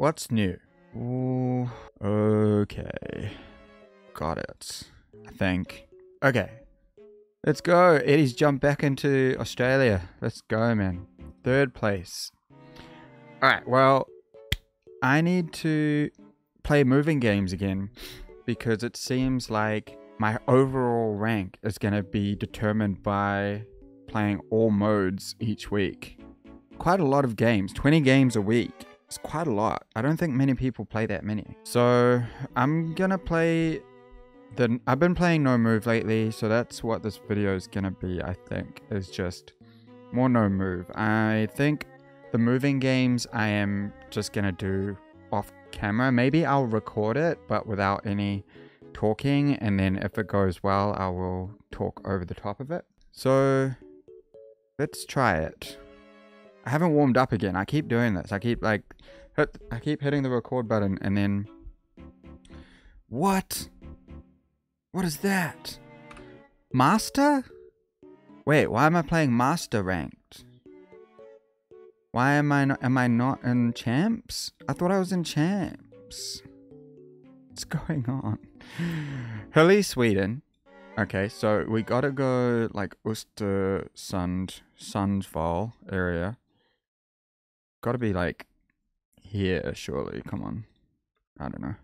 What's new? Ooh, okay. Got it. I think. Okay. Let's go. Eddie's jumped back into Australia. Let's go, man. Third place. Alright, well, I need to play moving games again because it seems like my overall rank is going to be determined by playing all modes each week. Quite a lot of games, 20 games a week. It's quite a lot. I don't think many people play that many. So I'm gonna play the. I've been playing No Move lately, so that's what this video is gonna be. I think is just more No Move. I think the moving games I am just gonna do off camera. Maybe I'll record it, but without any talking, and then if it goes well, I will talk over the top of it. So let's try it. I haven't warmed up again. I keep doing this. I keep like hit, I keep hitting the record button and then What? What is that? Master? Wait, why am I playing master ranked? Why am I not am I not in champs? I thought I was in champs. What's going on? Hilly, Sweden. Okay, so we gotta go like Östersund, Sundsvall area. Gotta be like here, surely. Come on. I don't know.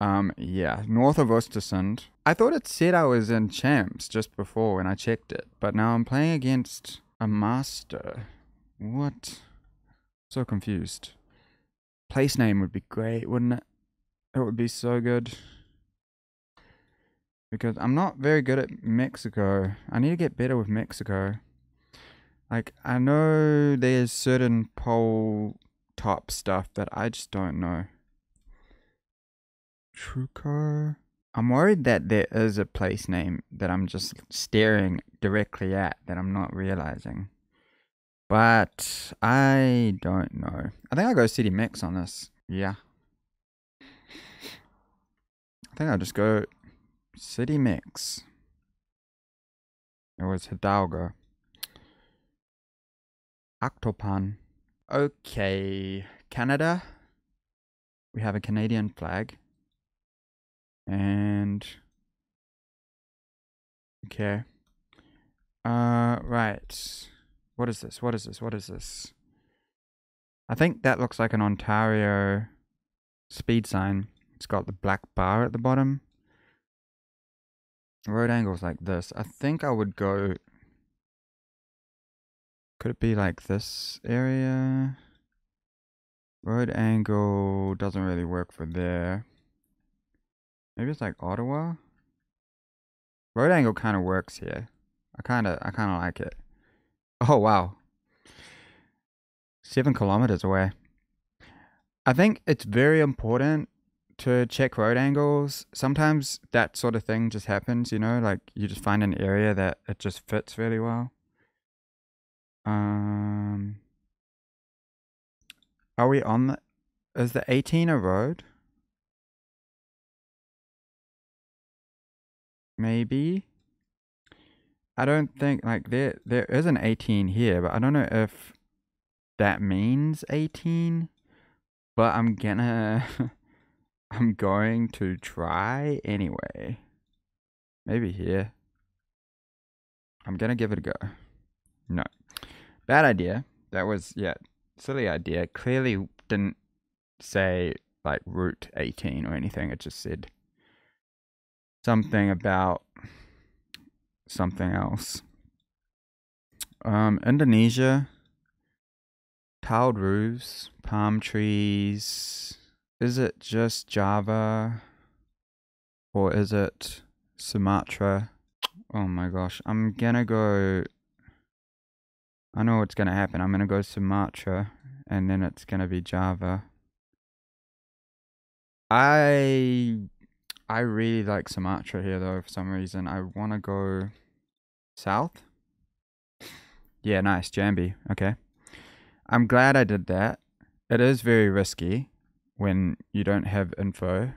Um, yeah, north of Östersund. I thought it said I was in champs just before when I checked it, but now I'm playing against a master. What? So confused. Place name would be great, wouldn't it? It would be so good. Because I'm not very good at Mexico. I need to get better with Mexico. Like, I know there's certain pole top stuff that I just don't know. Truco. I'm worried that there is a place name that I'm just staring directly at that I'm not realizing. But I don't know. I think I'll go City Mix on this. Yeah. I think I'll just go City Mix. It was Hidalgo. Actopan. Okay. Canada. We have a Canadian flag. And. Okay. Uh, right. What is this? What is this? What is this? I think that looks like an Ontario speed sign. It's got the black bar at the bottom. Road angles like this. I think I would go. Could it be like this area? Road angle doesn't really work for there. Maybe it's like Ottawa. Road angle kind of works here. I kind of, I kind of like it. Oh wow, seven kilometers away. I think it's very important to check road angles. Sometimes that sort of thing just happens, you know, like you just find an area that it just fits really well. Um, are we on the? Is the 18 a road? Maybe. I don't think like there there is an 18 here, but I don't know if that means 18. But I'm gonna I'm going to try anyway. Maybe here. I'm gonna give it a go. No. Bad idea. That was yeah, silly idea. Clearly didn't say like route 18 or anything. It just said something about something else. Um, Indonesia, tiled roofs, palm trees. Is it just Java or is it Sumatra? Oh my gosh, I'm gonna go. I know what's gonna happen. I'm gonna go Sumatra and then it's gonna be Java. I I really like Sumatra here though for some reason. I wanna go South? Yeah, nice. Jambi. Okay. I'm glad I did that. It is very risky when you don't have info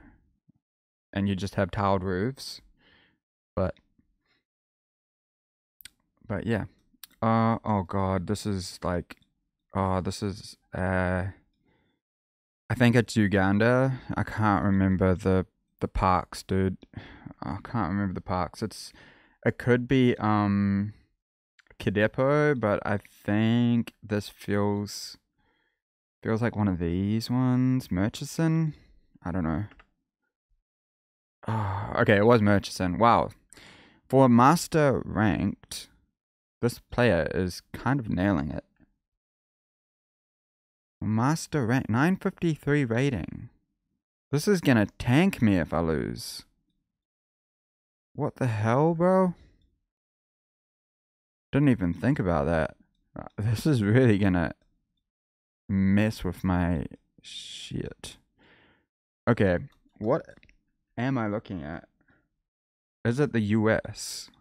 and you just have tiled roofs. But but yeah. Uh oh god, this is like oh this is uh I think it's Uganda. I can't remember the the parks, dude. I can't remember the parks. It's it could be um Kidepo, but I think this feels feels like one of these ones. Murchison? I don't know. Oh, okay, it was Murchison. Wow. For master ranked, this player is kind of nailing it. Master rank 953 rating. This is gonna tank me if I lose. What the hell, bro? Didn't even think about that. This is really gonna mess with my shit. Okay, what am I looking at? Is it the US?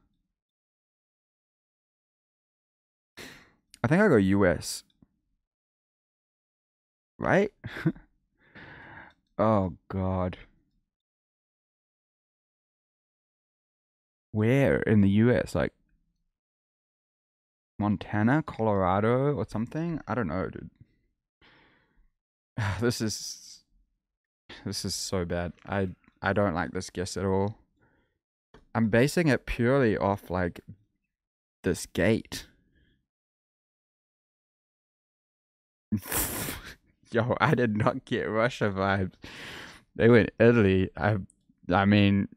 I think I go US. Right? oh god. Where in the US? Like Montana, Colorado, or something? I don't know, dude. This is this is so bad. I I don't like this guess at all. I'm basing it purely off like this gate. Yo, I did not get Russia vibes. They went Italy. I I mean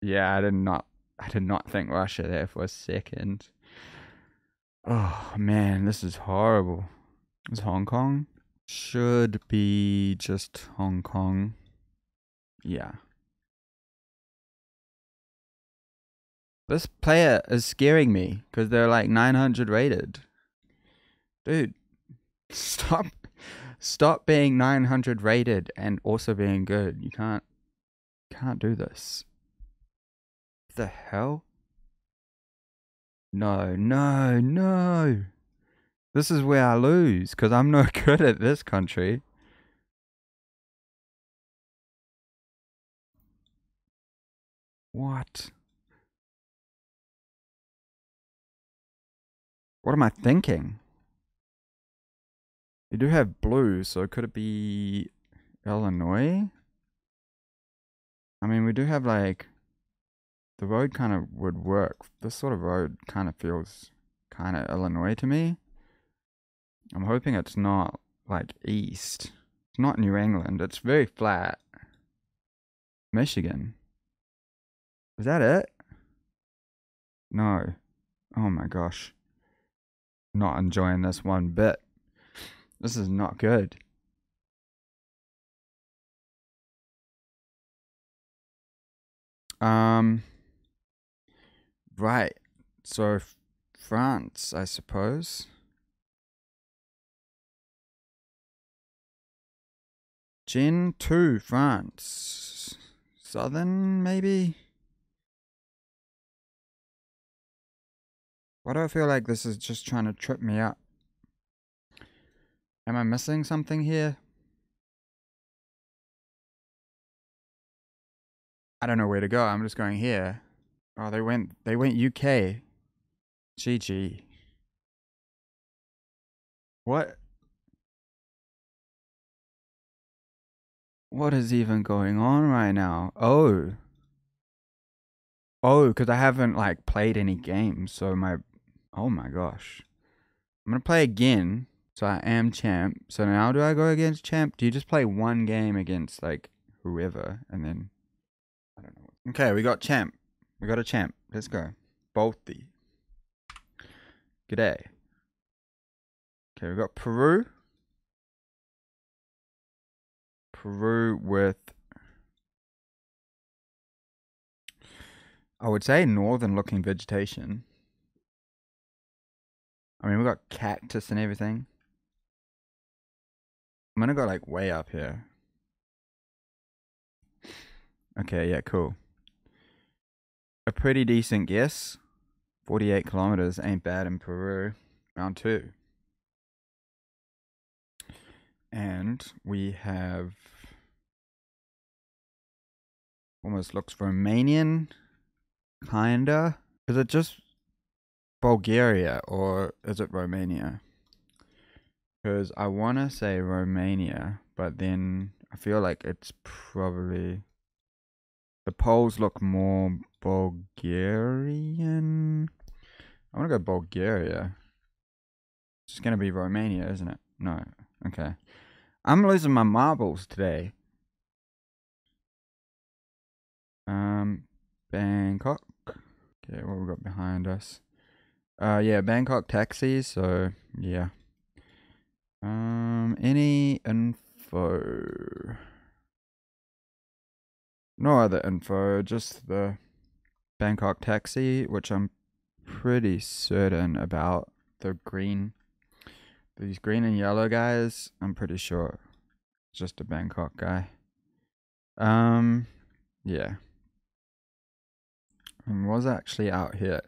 yeah, I did not I did not think Russia there for a second. Oh man, this is horrible. Is Hong Kong? Should be just Hong Kong. Yeah. This player is scaring me because they're like 900 rated. Dude, stop stop being 900 rated and also being good. You can't can't do this. The hell? No, no, no. This is where I lose because I'm no good at this country. What? What am I thinking? You do have blue, so could it be Illinois? I mean, we do have like the road kind of would work. This sort of road kind of feels kind of Illinois to me. I'm hoping it's not like east. It's not New England. It's very flat. Michigan. Is that it? No. Oh my gosh. Not enjoying this one bit. This is not good. Um Right. So France, I suppose. Gen 2, France. Southern, maybe? Why do I feel like this is just trying to trip me up? Am I missing something here? I don't know where to go. I'm just going here. Oh, they went they went UK. GG. What? What is even going on right now? Oh. Oh, because I haven't like played any games, so my oh my gosh. I'm gonna play again. So I am champ. So now do I go against champ? Do you just play one game against like whoever and then I don't know. Okay, we got champ. We got a champ. Let's go. Bolty. G'day. Okay, we got Peru. Peru with I would say northern looking vegetation. I mean we got cactus and everything. I'm gonna go like way up here. Okay, yeah, cool a pretty decent guess. 48 kilometers ain't bad in Peru. Round two. And we have almost looks Romanian, kinda. Is it just Bulgaria or is it Romania? Because I want to say Romania, but then I feel like it's probably the Poles look more Bulgarian. I want to go Bulgaria. It's gonna be Romania, isn't it? No. Okay. I'm losing my marbles today. Um, Bangkok. Okay, what we got behind us? Uh, yeah, Bangkok taxis. So yeah. Um, any info? No other info. Just the Bangkok taxi, which I'm pretty certain about. The green, these green and yellow guys. I'm pretty sure. Just a Bangkok guy. Um, yeah. And was actually out here.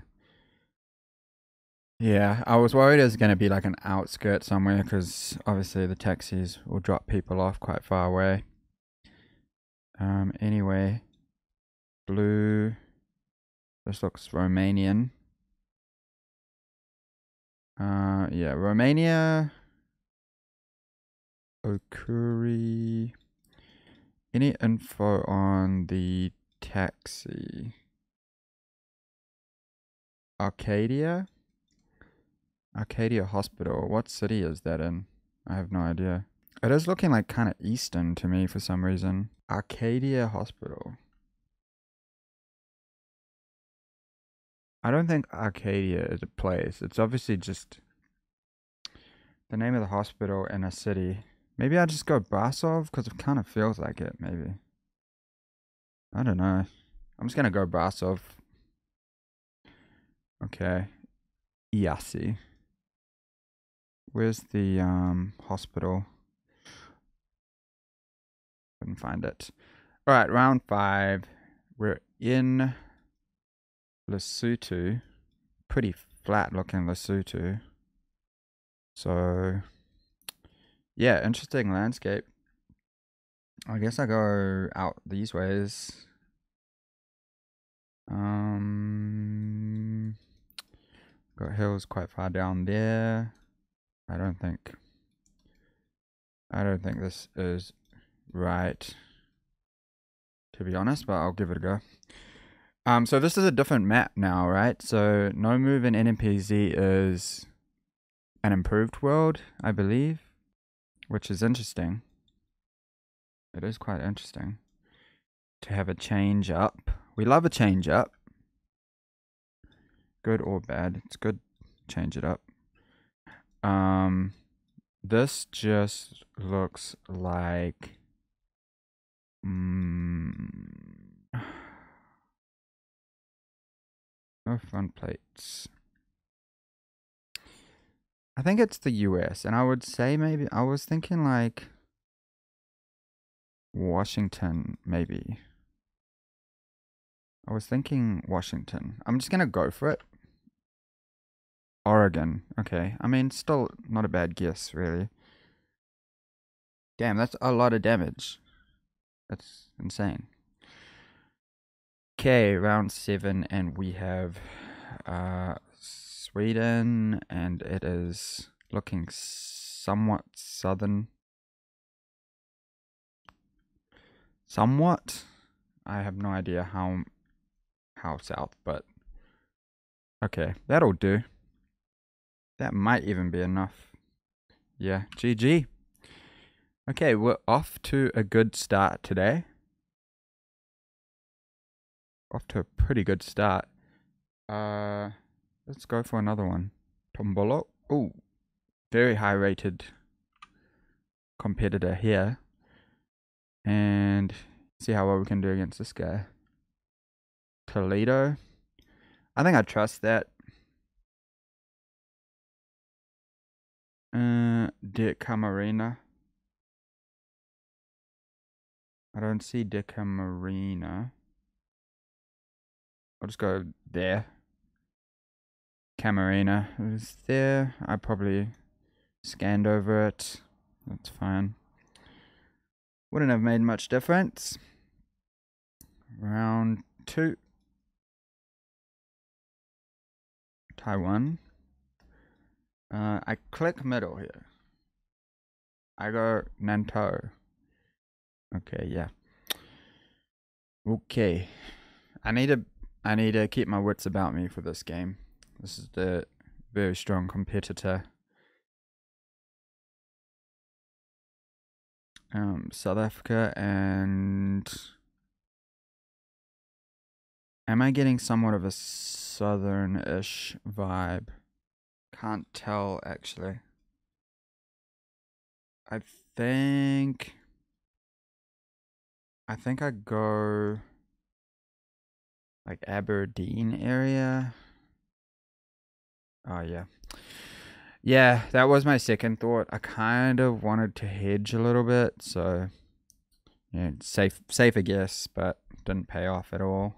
Yeah, I was worried it was going to be like an outskirt somewhere because obviously the taxis will drop people off quite far away. Um, anyway, blue. This looks Romanian. Uh, yeah, Romania. Okuri. Any info on the taxi? Arcadia? Arcadia Hospital. What city is that in? I have no idea. It is looking like kind of eastern to me for some reason. Arcadia Hospital. I don't think Arcadia is a place. It's obviously just the name of the hospital in a city. Maybe I just go Brasov because it kind of feels like it, maybe. I don't know. I'm just going to go Brasov. Okay. Iasi. Where's the um hospital? Couldn't find it. All right, round five. We're in Lesotho. Pretty flat looking Lesotho. So, yeah, interesting landscape. I guess I go out these ways. Um, got hills quite far down there. I don't think. I don't think this is right. To be honest, but I'll give it a go. Um, so this is a different map now, right? So no move in NMPZ is an improved world, I believe, which is interesting. It is quite interesting to have a change up. We love a change up. Good or bad, it's good. Change it up. Um, this just looks like. Mm, no front plates. I think it's the US, and I would say maybe I was thinking like Washington, maybe. I was thinking Washington. I'm just gonna go for it. Oregon. Okay. I mean, still not a bad guess, really. Damn, that's a lot of damage. That's insane. Okay, round seven, and we have uh, Sweden, and it is looking somewhat southern. Somewhat. I have no idea how how south, but okay, that'll do. That might even be enough. Yeah, GG. Okay, we're off to a good start today. Off to a pretty good start. Uh, let's go for another one. Tombolo. Oh, very high rated competitor here. And see how well we can do against this guy. Toledo. I think I trust that. Uh, Decamarina. I don't see Decamarina. I'll just go there. Camarina is there. I probably scanned over it. That's fine. Wouldn't have made much difference. Round two. Taiwan. Uh, I click middle here. I go Nantou. Okay, yeah. Okay. I need to I need to keep my wits about me for this game. This is the very strong competitor. Um, South Africa and am I getting somewhat of a southern-ish vibe? Can't tell actually. I think I think I go like Aberdeen area. Oh yeah. Yeah, that was my second thought. I kind of wanted to hedge a little bit, so yeah, safe safer guess, but didn't pay off at all.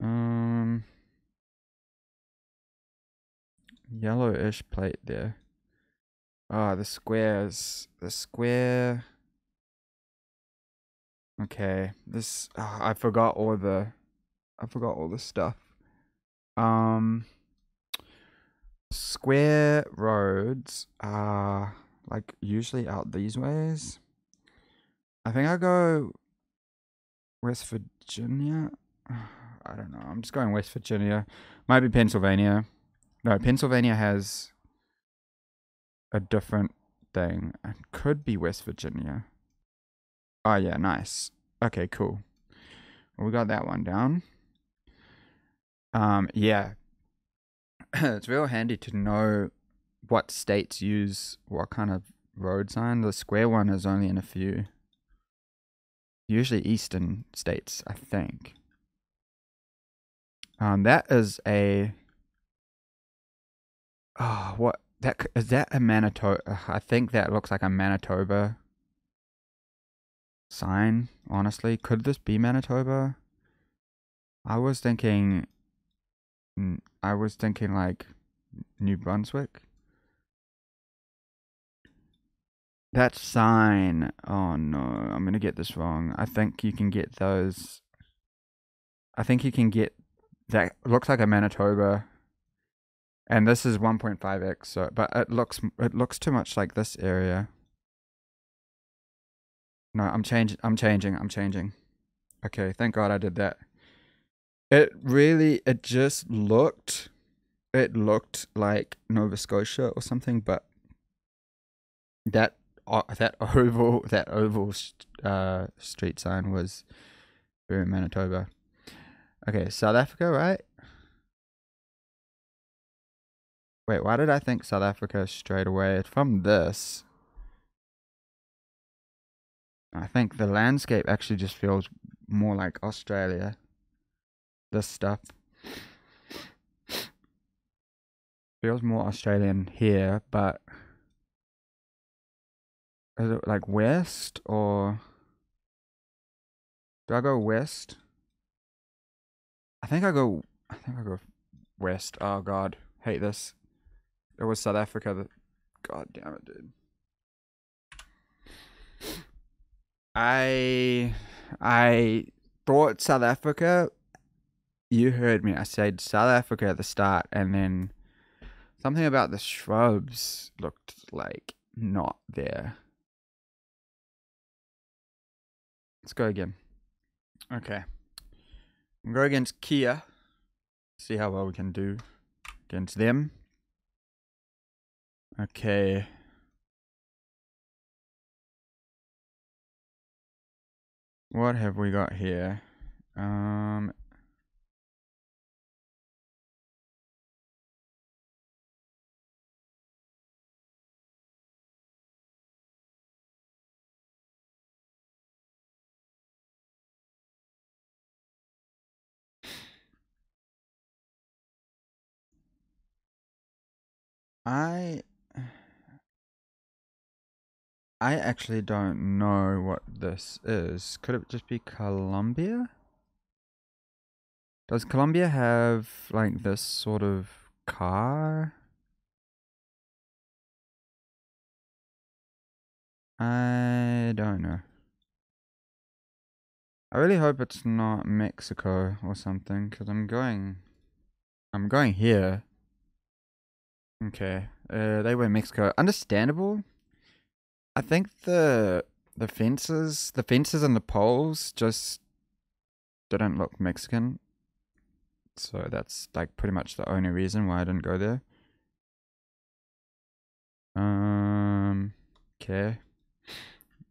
Um yellowish plate there. Ah, oh, the squares. The square Okay, this oh, I forgot all the I forgot all the stuff. Um square roads are like usually out these ways. I think I go West Virginia. I don't know. I'm just going West Virginia. Might be Pennsylvania. No, Pennsylvania has a different thing. It could be West Virginia. Oh, yeah, nice. Okay, cool. Well, we got that one down. Um, yeah. it's real handy to know what states use what kind of road sign. The square one is only in a few. Usually eastern states, I think. Um, that is a. Oh, what that is that a Manitoba? Uh, I think that looks like a Manitoba sign, honestly. Could this be Manitoba? I was thinking I was thinking like New Brunswick. That sign. Oh no, I'm to get this wrong. I think you can get those I think you can get that looks like a Manitoba and this is 1.5x so but it looks it looks too much like this area no, I'm changing. I'm changing. I'm changing. Okay, thank God I did that. It really, it just looked, it looked like Nova Scotia or something, but that uh, that oval that oval uh, street sign was very Manitoba. Okay, South Africa, right? Wait, why did I think South Africa straight away? From this, I think the landscape actually just feels more like Australia. This stuff feels more Australian here, but is it like west or do I go west? I think I go. I think I go west. Oh God, hate this. It was South Africa. That, God damn it, dude. I I thought South Africa. You heard me. I said South Africa at the start, and then something about the shrubs looked like not there. Let's go again. Okay. We'll go against Kia. See how well we can do against them. Okay. What have we got here? Um, I I actually don't know what this is. Could it just be Colombia? Does Colombia have like this sort of car? I don't know. I really hope it's not Mexico or something, because I'm going... I'm going here. Okay. Uh, they were Mexico. Understandable. I think the the fences, the fences and the poles just didn't look Mexican. So that's like pretty much the only reason why I didn't go there. Um, okay.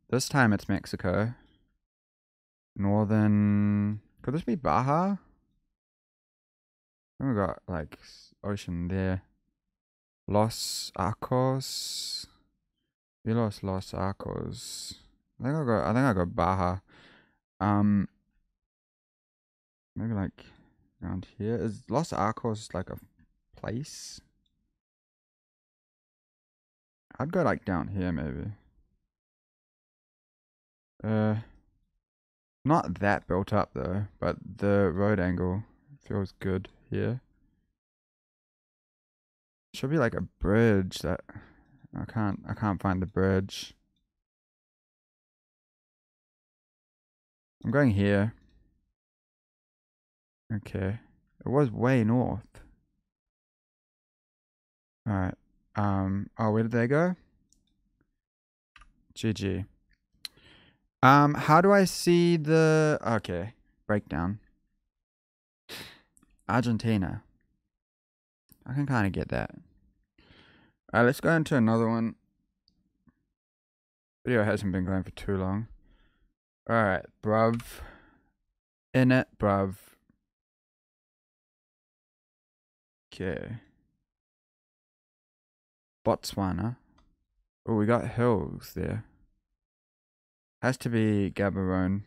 This time it's Mexico. Northern. Could this be Baja? We got like ocean there. Los Arcos. Vilos Los Arcos. I think I got. I think I got Baja. Um. Maybe like around here. Is Los Arcos like a place? I'd go like down here maybe. Uh. Not that built up though, but the road angle feels good here. Should be like a bridge that I can't I can't find the bridge. I'm going here. Okay. It was way north. Alright. Um oh where did they go? GG. Um how do I see the okay, breakdown. Argentina. I can kind of get that. Alright, let's go into another one. Video hasn't been going for too long. Alright, bruv. In it, bruv. Okay. Botswana. Oh, we got hills there. Has to be Gaborone.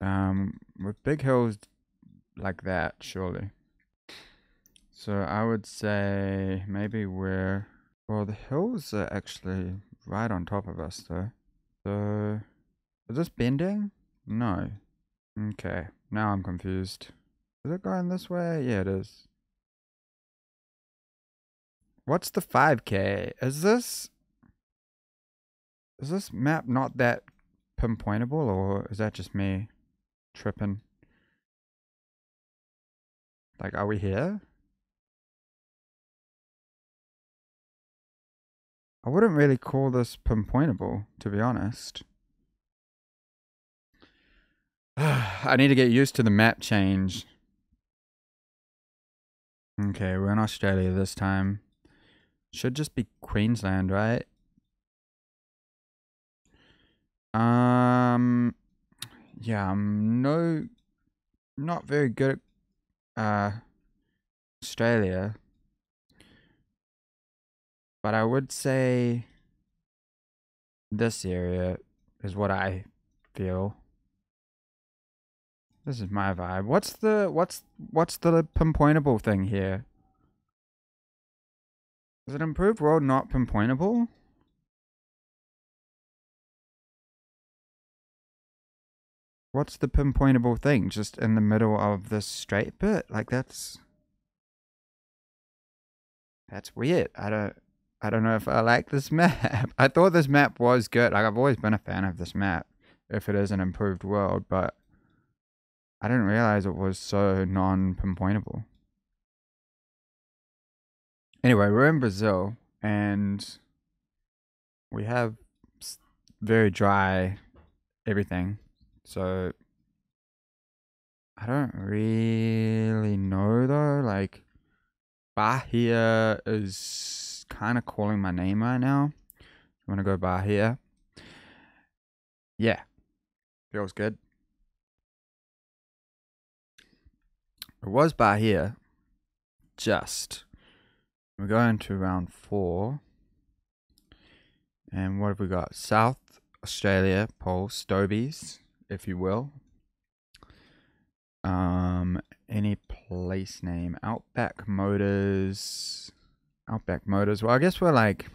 Um, with big hills like that, surely. So I would say maybe we're. Well, the hills are actually right on top of us, though. So. Is this bending? No. Okay, now I'm confused. Is it going this way? Yeah, it is. What's the 5k? Is this... Is this map not that pinpointable, or is that just me tripping? Like, are we here? I wouldn't really call this pinpointable, to be honest. I need to get used to the map change. Okay, we're in Australia this time. Should just be Queensland, right? Um, yeah, I'm no, not very good at uh, Australia. But I would say this area is what I feel. This is my vibe. What's the what's what's the pinpointable thing here? Is it improved world not pinpointable? What's the pinpointable thing? Just in the middle of this straight bit? Like that's That's weird. I don't I don't know if I like this map. I thought this map was good. Like I've always been a fan of this map if it is an improved world, but I didn't realize it was so non-pinpointable. Anyway, we're in Brazil and we have very dry everything. So I don't really know though. Like Bahia is kind of calling my name right now. I'm gonna go by here. Yeah, feels good. It was by here. Just. We're going to round four. And what have we got? South Australia, Paul Stobies, if you will. Um, any place name? Outback Motors. Outback Motors. Well, I guess we're like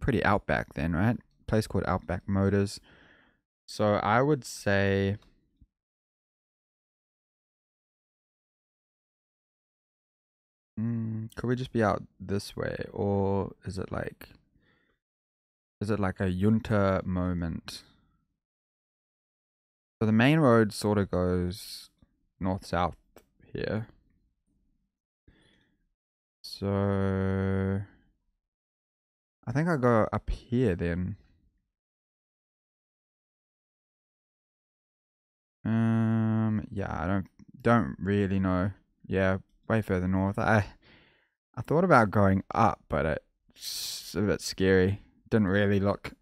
pretty outback then, right? Place called Outback Motors. So I would say Mm, could we just be out this way, or is it like, is it like a Yunta moment? So the main road sort of goes north south here. So I think I go up here then. Um yeah, I don't don't really know. Yeah, way further north. I I thought about going up, but it's a bit scary. Didn't really look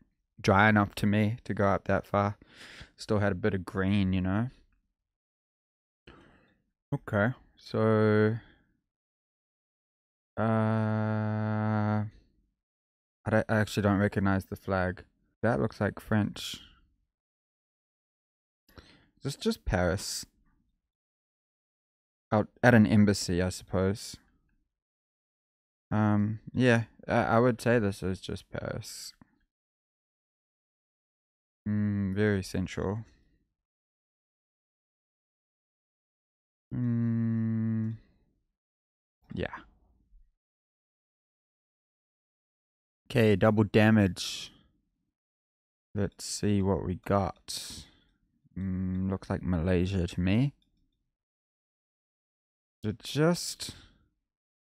dry enough to me to go up that far. Still had a bit of green, you know. Okay. So uh, I, I actually don't recognize the flag. That looks like French. This just Paris? Out at an embassy, I suppose. Um, yeah, I, I would say this is just Paris. Mm, very central. Mm, yeah. Okay, double damage. Let's see what we got. Mm, looks like Malaysia to me. Is it just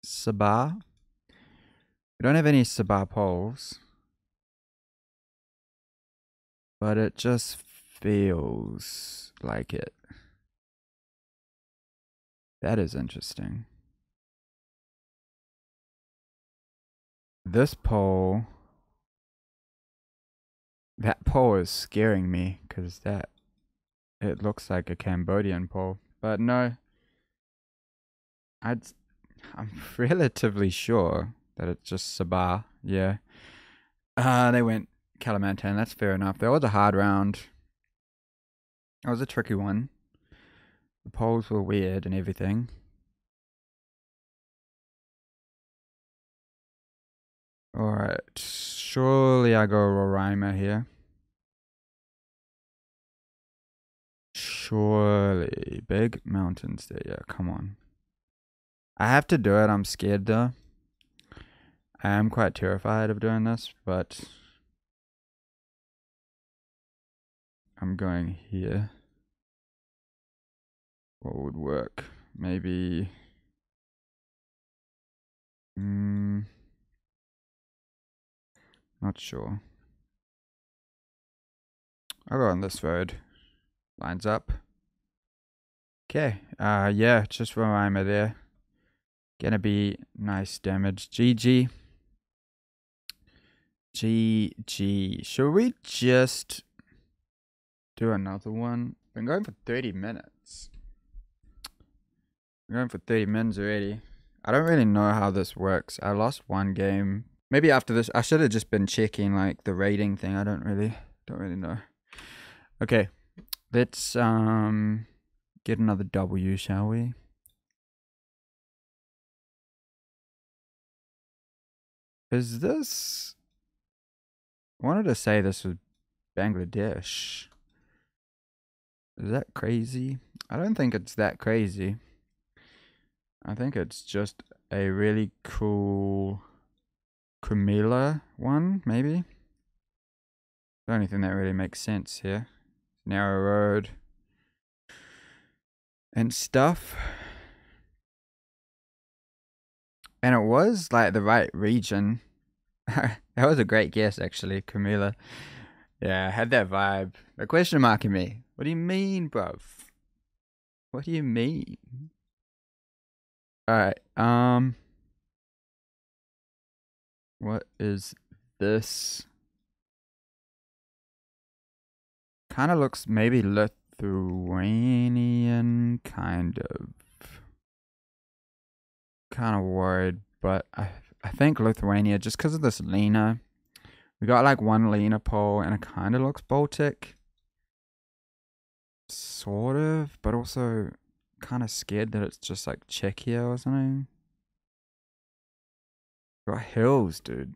Sabah? We don't have any Sabah poles. But it just feels like it. That is interesting. This pole. That pole is scaring me because that. It looks like a Cambodian pole. But no. I'd. I'm relatively sure that it's just Sabah. Yeah. Uh, they went Kalimantan. That's fair enough. That was a hard round. That was a tricky one. The poles were weird and everything. Alright. Surely I go Roraima here. Surely. Big mountains there. Yeah, come on. I have to do it. I'm scared though. I am quite terrified of doing this, but I'm going here. What would work? Maybe. Not sure. I'll go on this road. Lines up. Okay. Uh, yeah, just Roraima there. Gonna be nice damage. GG. GG. Should we just do another one? Been going for 30 minutes. Been going for 30 minutes already. I don't really know how this works. I lost one game. Maybe after this, I should have just been checking like the rating thing. I don't really, don't really know. Okay, let's um get another W, shall we? Is this? I wanted to say this was Bangladesh. Is that crazy? I don't think it's that crazy. I think it's just a really cool Comilla one, maybe. The only thing that really makes sense here. Narrow road. And stuff. And it was like the right region. that was a great guess, actually, Comilla. Yeah, had that vibe. A question mark in me. What do you mean, bruv? What do you mean? Alright, um. What is this? Kind of looks maybe Lithuanian, kind of. Kind of worried, but I I think Lithuania just because of this Lena. We got like one Lena pole, and it kind of looks Baltic. Sort of, but also kind of scared that it's just like Czechia or something. Got hills, dude.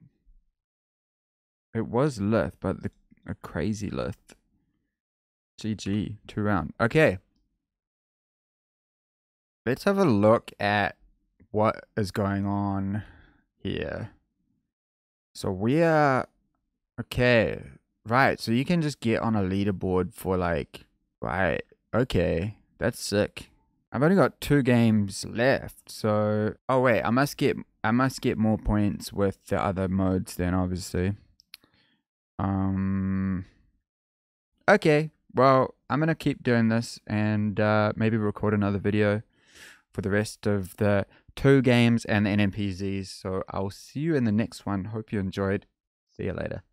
It was Lith, but the a crazy Lith. GG, two round. Okay. Let's have a look at what is going on here. So we are okay. Right, so you can just get on a leaderboard for like right, okay. That's sick. I've only got two games left, so oh wait, I must get I must get more points with the other modes then obviously. Um Okay, well, I'm gonna keep doing this and uh, maybe record another video for the rest of the two games and the NMPZs. So I'll see you in the next one. Hope you enjoyed. See you later.